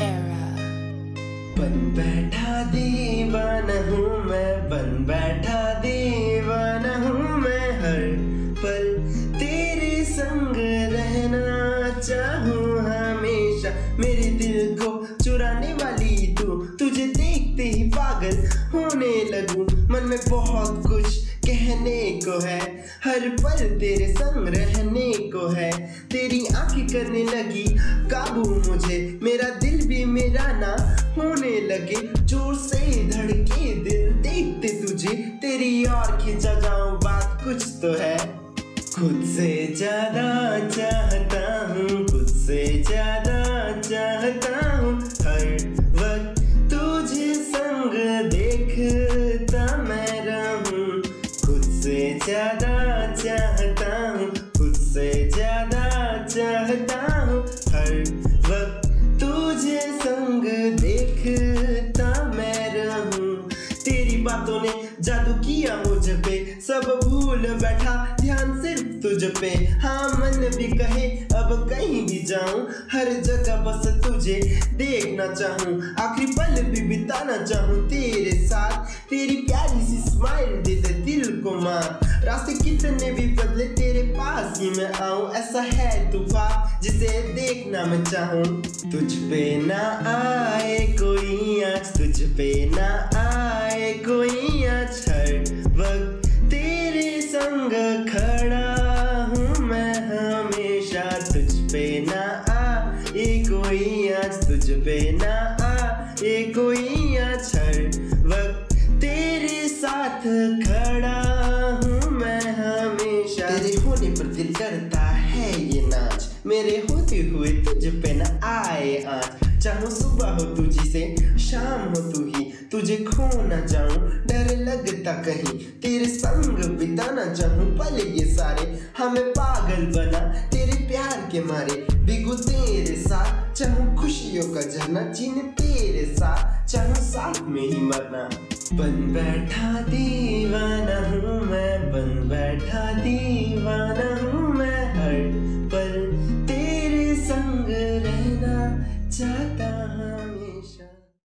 era. बन बैठा दीवाना हूँ मैं, बन बैठा दीवाना हूँ मैं, हर पल तेरे संग रहना चाहूँ हमेशा। मेरे दिल को चुराने वाली तू, तुझे देखते ही पागल होने लगूं। मन में बहुत कुछ कहने को है, हर पल तेरे संग रह करने लगी। काबू मुझे, मेरा दिल भी मेरा ना होने लगे। ज़ोर से धड़के दिल देखते तुझे। तेरी और खिंचा जाऊँ बात कुछ तो है। खुद से ज़्यादा चाहता हूँ, खुद से ज़्यादा चाहता हूँ। हर वक्त तुझे संग देखता मैं रहूँ। खुद से ज़्यादा किया मुझ पे। सब भूल बैठा, ध्यान सिर्फ़ तुझ पे। हाँ मन भी कहे, अब कहीं भी जाऊँ, हर जगह बस तुझे देखना चाहूँ। आखिरी पल भी बिताना चाहूँ तेरे साथ। तेरी प्यारी सी स्माइल दे दे दिल को मार। रास्ते कितने भी बदले तेरे पास ही मैं आऊँ। ऐसा है तूफ़ान जिसे देखना मैं चाहूँ। तुझ पे ना आए कोई आज तुझ पे ना संग खड़ा हूँ मैं हमेशा तुझ पे ना आए कोई आज तुझ पे ना आए कोई आज हर वक्त तेरे साथ खड़ा हूँ मैं हमेशा। तेरे होने पर दिल करता है ये नाच। मेरे होते हुए तुझ पे न आए आज। चाहूँ सुबह हो तुझी से शाम हो तू ही। तुझे खो न जाऊँ, डर लगता कहीं। तेरे संग बिताना जानू पल ये सारे। हमें पागल बना, तेरे प्यार के मारे। बिगू तेरे साथ चाहूँ खुशियों का झरना, जिन तेरे साथ चाहूँ साथ में ही मरना। बन बैठा दीवाना हूँ मैं।